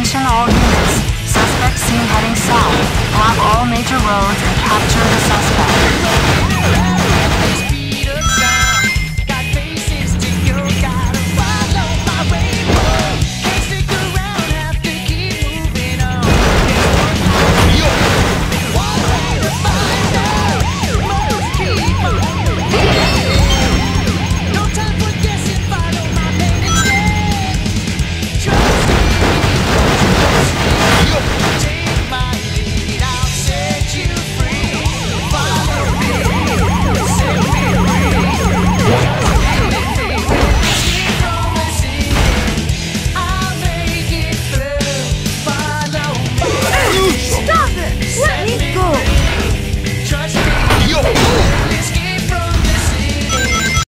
Attention all units. Suspect seen heading south. Block all major roads and capture the suspect.